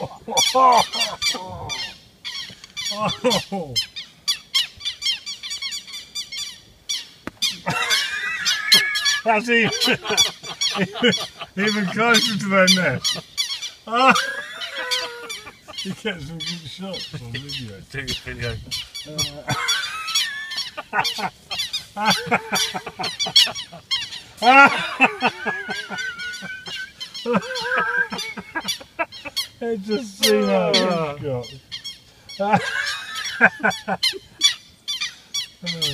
oh. That's even, even closer to their nest. Oh. You get some good shots on video. Take a video. I just see that. Oh, God.